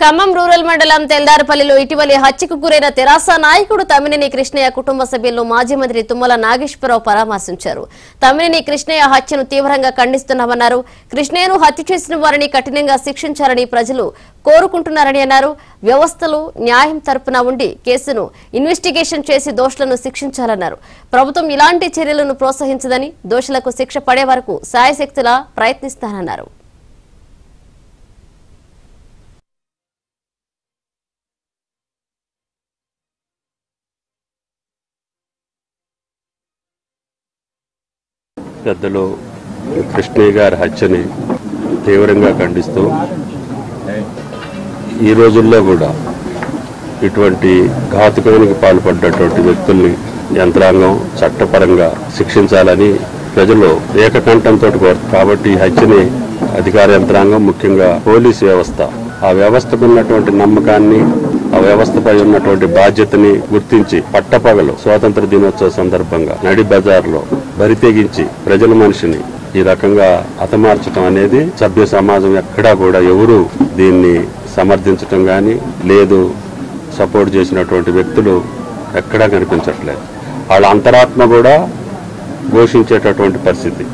Khammam rural మండలం తెల్దారపల్లిలో ఇటీవలి హత్యకు గురైన తెరాస నాయకుడు తమ్మినేని కృష్ణయ్య కుటుంబ సభ్యులను మాజీ మంత్రి తుమ్మల నాగేశ్వరరావు పరామర్శించారు. తమ్మినేని కృష్ణయ్య హత్యను తీవ్రంగా ఖండిస్తున్నామన్నారు. కృష్ణయ్యను హత్య చేసిన వారిని కఠినంగా శిక్షించాలని ప్రజలు కోరుకుంటున్నారని అన్నారు. వ్యవస్థలు న్యాయం తరపున ఉండి కేసును ఇన్వెస్టిగేషన్ చేసి దోషులను శిక్షించాలన్నారు. ప్రభుత్వం ఇలాంటి చర్యలను ప్రోత్సహించదని దోషులకు శిక్ష పడే వరకు సాయశక్తులా ప్రయత్నిస్తానన్నారు. పెద్దలు కృష్ణయ్య గారి హత్యని తీవ్రంగా ఖండిస్తూ ఈ రోజుల్లో కూడా ఇటువంటి ఘాతుకానికి పాల్పడ్డటువంటి వ్యక్తుల్ని యంత్రాంగం చట్టపరంగా శిక్షించాలని ప్రజలు ఏకకంఠంతో కోరు కాబట్టి ఈ హత్యని అధికార యంత్రాంగం ముఖ్యంగా పోలీస్ వ్యవస్థ ఆ వ్యవస్థకు ఉన్నటువంటి నమ్మకాన్ని ఆ వ్యవస్థపై ఉన్నటువంటి బాధ్యతని గుర్తించి పట్టపగలు స్వాతంత్ర దినోత్సవ సందర్భంగా నడి బజార్లో బరితెగించి ప్రజల మనిషిని ఈ రకంగా హతమార్చడం అనేది సభ్య సమాజం ఎక్కడా కూడా ఎవరు దీన్ని సమర్థించటం కానీ లేదు సపోర్ట్ చేసినటువంటి వ్యక్తులు ఎక్కడా కనిపించట్లేదు. వాళ్ళ అంతరాత్మ కూడా ఘోషించేటటువంటి పరిస్థితి.